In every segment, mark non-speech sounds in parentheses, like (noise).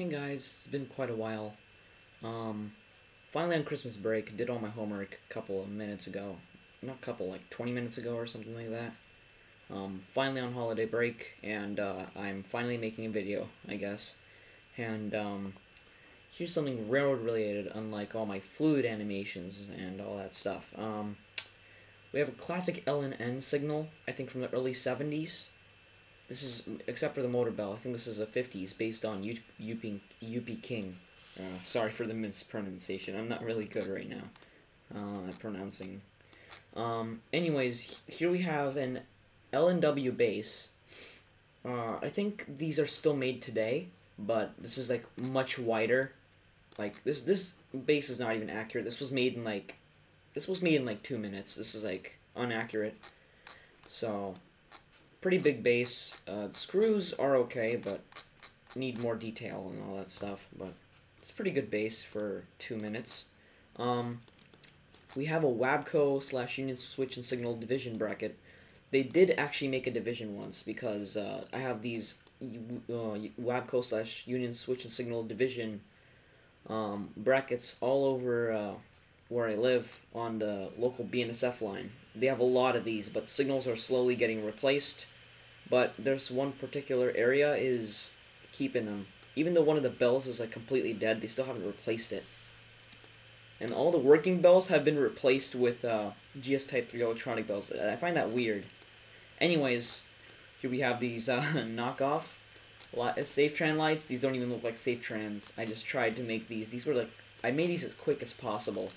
Hey guys, it's been quite a while. Um, finally on Christmas break, did all my homework a couple of minutes ago. Not a couple, like 20 minutes ago or something like that. Um, finally on holiday break, and uh, I'm finally making a video, I guess. And um, here's something railroad related, unlike all my fluid animations and all that stuff. Um, we have a classic L and N signal, I think from the early 70s. This is, except for the motor bell, I think this is a 50s based on UP, King. Uh, sorry for the mispronunciation. I'm not really good right now uh, at pronouncing. Um, anyways, here we have an L&W base. Uh, I think these are still made today, but this is like much wider. Like this this base is not even accurate. This was made in like this was made in like two minutes. This is like inaccurate. So pretty big base. Uh, the screws are okay, but need more detail and all that stuff. But it's pretty good base for two minutes. Um, we have a Wabco slash Union Switch and Signal division bracket. They did actually make a division once because uh, I have these uh, Wabco slash Union Switch and Signal division um, brackets all over uh, where I live on the local BNSF line. They have a lot of these, but signals are slowly getting replaced. But there's one particular area is keeping them. Even though one of the bells is like completely dead, they still haven't replaced it. And all the working bells have been replaced with uh, GS Type 3 electronic bells. I find that weird. Anyways, here we have these uh, (laughs) knockoff SafeTran lights. These don't even look like SafeTrans. I just tried to make these. These were like, I made these as quick as possible.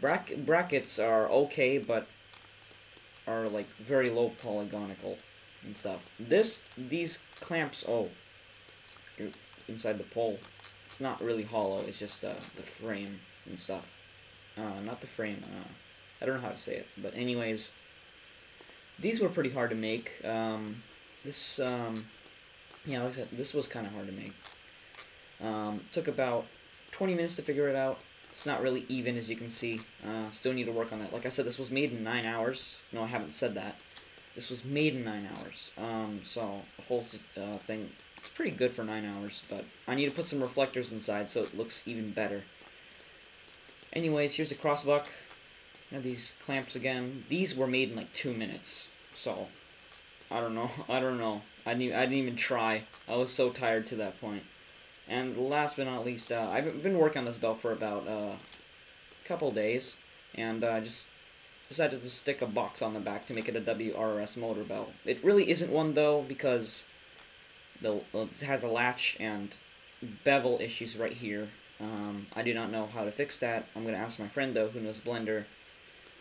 Brack brackets are okay, but are like very low polygonical and stuff. This, these clamps, oh, inside the pole. It's not really hollow, it's just uh, the frame and stuff. Uh, not the frame, uh, I don't know how to say it. But anyways, these were pretty hard to make. Um, this, um, yeah, like I said, this was kind of hard to make. Um, took about 20 minutes to figure it out. It's not really even, as you can see. Uh, still need to work on that. Like I said, this was made in 9 hours. No, I haven't said that. This was made in 9 hours. Um, so, the whole uh, thing is pretty good for 9 hours. But I need to put some reflectors inside so it looks even better. Anyways, here's the crossbuck. have these clamps again. These were made in like 2 minutes. So, I don't know. (laughs) I don't know. I didn't, I didn't even try. I was so tired to that point. And last but not least, uh, I've been working on this belt for about uh, a couple days, and I uh, just decided to stick a box on the back to make it a WRS motor bell. It really isn't one, though, because the, it has a latch and bevel issues right here. Um, I do not know how to fix that. I'm going to ask my friend, though, who knows Blender.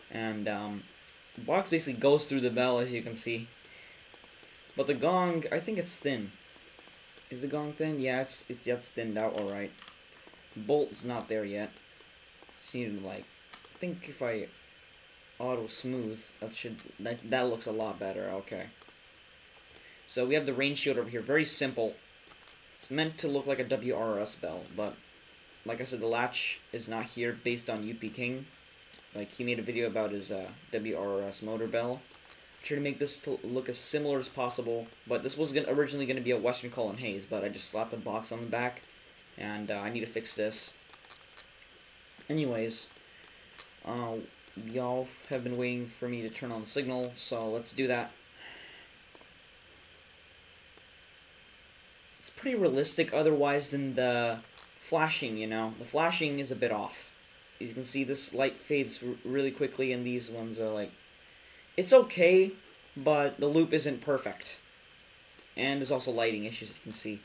And um, the box basically goes through the bell, as you can see. But the gong, I think it's thin. Is the gong thin? Yeah, it's, it's thinned out alright. Bolt's not there yet. To like, I think if I auto smooth, that should, that, that looks a lot better, okay. So we have the rain shield over here, very simple. It's meant to look like a WRS bell, but like I said, the latch is not here based on UP King. Like, he made a video about his uh, WRS motor bell. Try to make this to look as similar as possible, but this was gonna, originally going to be a Western Cullen Hayes, but I just slapped a box on the back, and uh, I need to fix this. Anyways, uh, y'all have been waiting for me to turn on the signal, so let's do that. It's pretty realistic otherwise than the flashing, you know. The flashing is a bit off. As you can see, this light fades really quickly, and these ones are like it's okay, but the loop isn't perfect. And there's also lighting issues, you can see.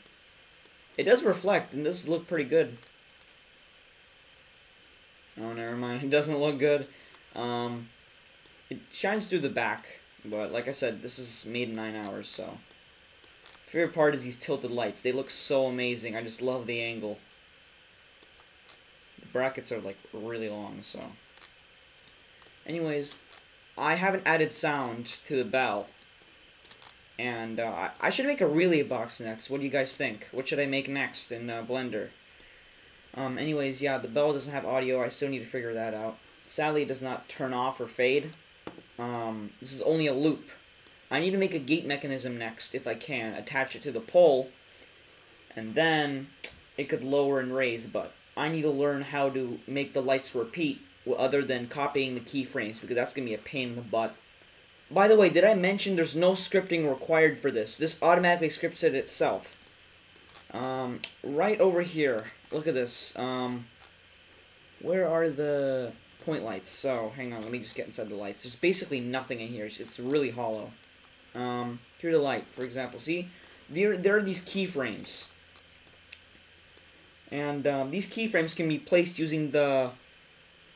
It does reflect, and this look pretty good. Oh, never mind. (laughs) It doesn't look good. Um, it shines through the back, but like I said, this is made in 9 hours, so... Favorite part is these tilted lights. They look so amazing. I just love the angle. The brackets are, like, really long, so... Anyways, I haven't added sound to the bell. And uh, I should make a relay box next. What do you guys think? What should I make next in uh, Blender? Um, anyways, yeah, the bell doesn't have audio. I still need to figure that out. Sadly, it does not turn off or fade. Um, this is only a loop. I need to make a gate mechanism next, if I can. Attach it to the pole. and then it could lower and raise, but I need to learn how to make the lights repeat other than copying the keyframes because that's going to be a pain in the butt. By the way, did I mention there's no scripting required for this? This automatically scripts it itself. Um, right over here, look at this. Um, where are the point lights? So, hang on, let me just get inside the lights. There's basically nothing in here. It's, it's really hollow. Um, here's the light, for example. See, there, there are these keyframes. And um, these keyframes can be placed using the...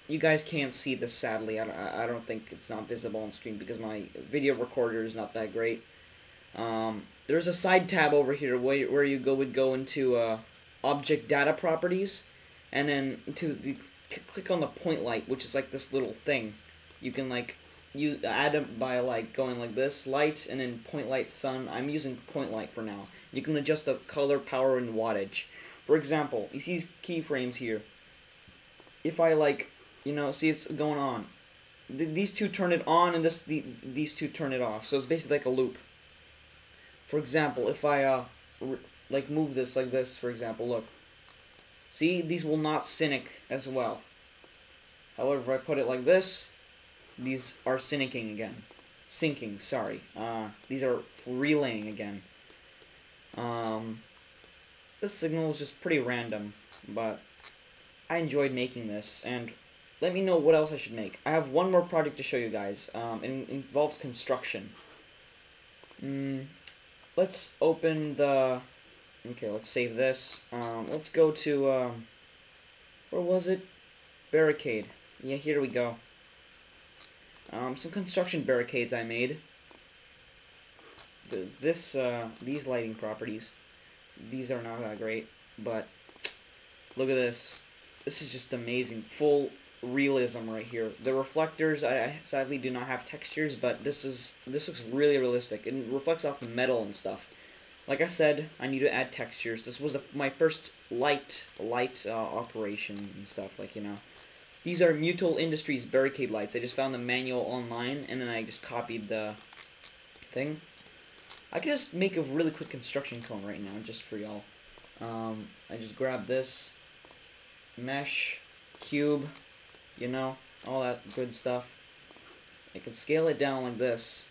You guys can't see this, sadly. I don't, I don't think it's not visible on screen because my video recorder is not that great. Um, there's a side tab over here where, where you go would go into uh, Object Data Properties, and then to the click on the point light, which is like this little thing. You can like you add it by like going like this light and then point light sun. I'm using point light for now. You can adjust the color, power, and wattage. For example, you see these keyframes here. If I like, you know, see it's going on. Th these two turn it on and this the, these two turn it off. So it's basically like a loop. For example, if I uh like move this like this, for example, look. See, these will not sync as well. However, if I put it like this, these are syncing again. Syncing, sorry. Uh, these are relaying again. Um, this signal is just pretty random, but I enjoyed making this, and let me know what else I should make. I have one more project to show you guys. Um, it involves construction. Mm, let's open the Okay, let's save this. Um, let's go to, um, where was it? Barricade. Yeah, here we go. Um, some construction barricades I made. The, this, uh, these lighting properties, these are not that great, but look at this. This is just amazing. Full realism right here. The reflectors, I, I sadly do not have textures, but this is, this looks really realistic. It reflects off the metal and stuff. Like I said, I need to add textures. This was the, my first light light uh, operation and stuff, like, you know. These are Mutual Industries barricade lights. I just found the manual online, and then I just copied the thing. I could just make a really quick construction cone right now, just for y'all. Um, I just grab this, mesh, cube, you know, all that good stuff. I can scale it down like this.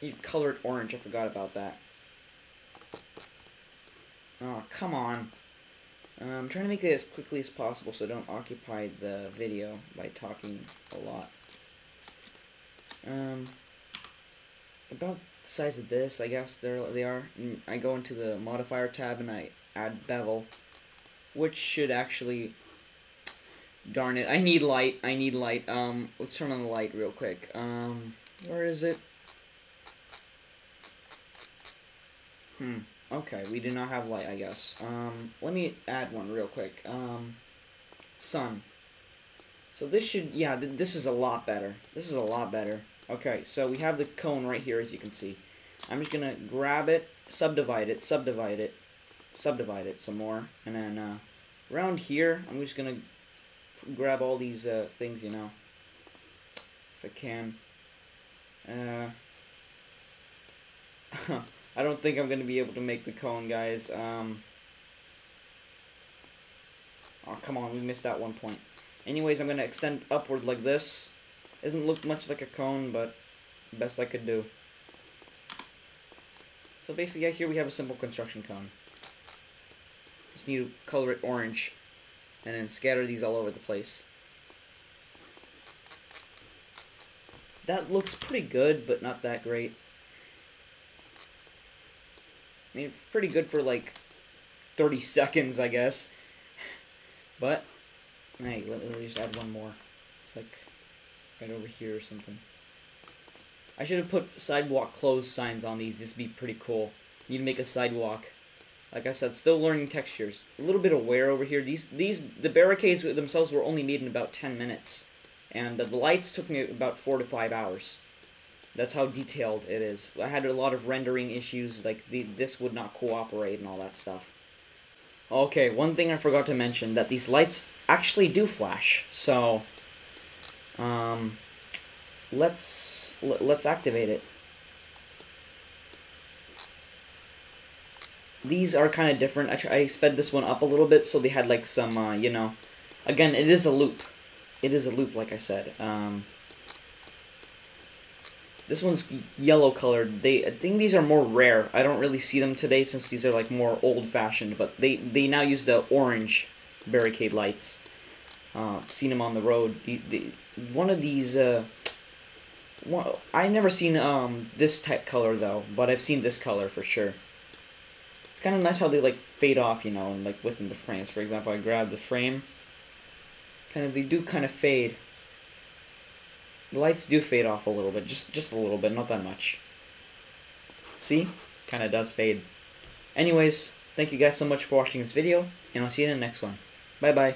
You color it orange, I forgot about that. Oh, come on. I'm trying to make it as quickly as possible so don't occupy the video by talking a lot. Um, about the size of this, I guess they're, they are. And I go into the modifier tab and I add bevel, which should actually... Darn it, I need light, I need light. Um, let's turn on the light real quick. Um, where is it? Hmm. Okay, we do not have light, I guess. Um, let me add one real quick. Um, sun. So this should, yeah, th this is a lot better. This is a lot better. Okay, so we have the cone right here, as you can see. I'm just going to grab it, subdivide it, subdivide it, subdivide it some more. And then uh, around here, I'm just going to grab all these uh, things, you know, if I can. Uh, (laughs) I don't think I'm going to be able to make the cone, guys. Um, oh, come on, we missed that one point. Anyways, I'm going to extend upward like this. Doesn't look much like a cone, but best I could do. So basically, yeah, here we have a simple construction cone. Just need to color it orange, and then scatter these all over the place. That looks pretty good, but not that great. I mean, pretty good for like 30 (laughs) seconds, I guess. But, hey, let, me just add one more. It's like right over here or something. I should have put sidewalk closed signs on these. This would be pretty cool. Need to make a sidewalk. Like I said, still learning textures. A little bit of wear over here. These, these, the barricades themselves were only made in about 10 minutes. And the lights took me about 4 to 5 hours. That's how detailed it is. I had a lot of rendering issues, like the, this would not cooperate and all that stuff. Okay, one thing I forgot to mention, that these lights actually do flash, so, um, let's, let's activate it. These are kind of different. I, I sped this one up a little bit so they had like some, uh, you know, again, it is a loop. It is a loop, like I said. Um, this one's yellow colored. They I think these are more rare. I don't really see them today since these are like more old fashioned. But they they now use the orange barricade lights. Uh, seen them on the road. The, the one of these. Uh, one, I never seen um this type color though, but I've seen this color for sure. It's kind of nice how they like fade off, you know, and like within the frames. For example, I grab the frame. Kind of they do kind of fade. The lights do fade off a little bit, just just a little bit, not that much. See? Kind of does fade. Anyways, thank you guys so much for watching this video, and I'll see you in the next one. Bye bye.